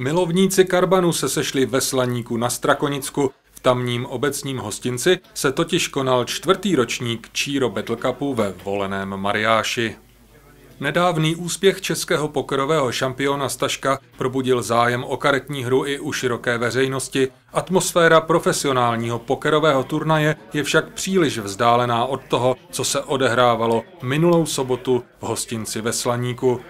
Milovníci karbanu se sešli ve Slaníku na Strakonicku. V tamním obecním hostinci se totiž konal čtvrtý ročník Číro Battle Cupu ve voleném Mariáši. Nedávný úspěch českého pokerového šampiona Staška probudil zájem o karetní hru i u široké veřejnosti. Atmosféra profesionálního pokerového turnaje je však příliš vzdálená od toho, co se odehrávalo minulou sobotu v hostinci ve Slaníku.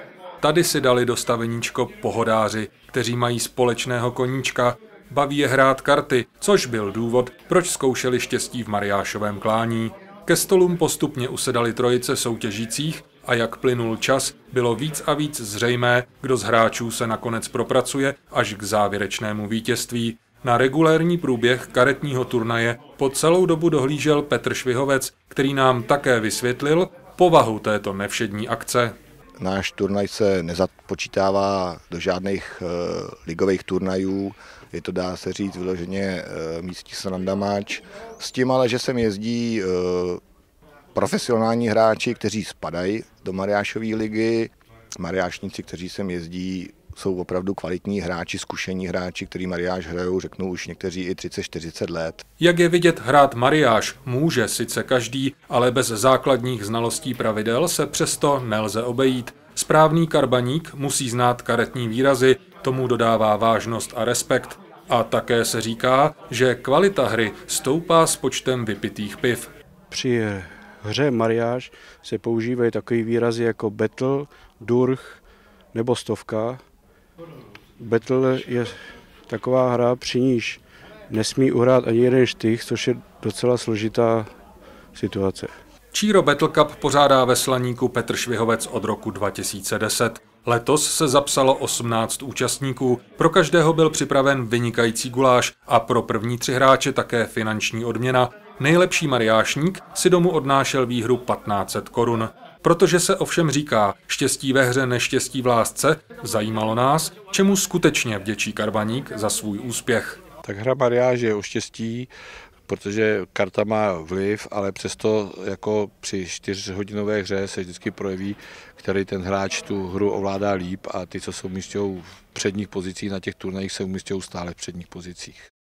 Tady si dali dostaveníčko pohodáři, kteří mají společného koníčka. Baví je hrát karty, což byl důvod, proč zkoušeli štěstí v Mariášovém klání. Ke stolům postupně usedali trojice soutěžících a jak plynul čas, bylo víc a víc zřejmé, kdo z hráčů se nakonec propracuje až k závěrečnému vítězství. Na regulérní průběh karetního turnaje po celou dobu dohlížel Petr Švihovec, který nám také vysvětlil povahu této nevšední akce. Náš turnaj se nezapočítává do žádných uh, ligových turnajů, je to dá se říct vyloženě uh, místní srandamáč. S tím ale, že sem jezdí uh, profesionální hráči, kteří spadají do Mariášové ligy, mariášníci, kteří sem jezdí, jsou opravdu kvalitní hráči, zkušení hráči, kteří Mariáš hrajou, řeknu už někteří i 30-40 let. Jak je vidět, hrát Mariáš může sice každý, ale bez základních znalostí pravidel se přesto nelze obejít. Správný karbaník musí znát karetní výrazy, tomu dodává vážnost a respekt. A také se říká, že kvalita hry stoupá s počtem vypitých piv. Při hře mariáž se používají takové výrazy jako battle, durch nebo stovka. Battle je taková hra, při níž nesmí uhrát ani jeden štych, což je docela složitá situace. Číro Battle Cup pořádá ve Slaníku Petr Švihovec od roku 2010. Letos se zapsalo 18 účastníků, pro každého byl připraven vynikající guláš a pro první tři hráče také finanční odměna. Nejlepší mariášník si domů odnášel výhru 1500 korun. Protože se ovšem říká štěstí ve hře, neštěstí v lásce, zajímalo nás, čemu skutečně vděčí Karbaník za svůj úspěch. Tak hra mariáž je o štěstí, protože karta má vliv, ale přesto jako při čtyřhodinové hře se vždycky projeví, který ten hráč tu hru ovládá líp a ty, co se umístějí v předních pozicích na těch turnajích, se umístějí stále v předních pozicích.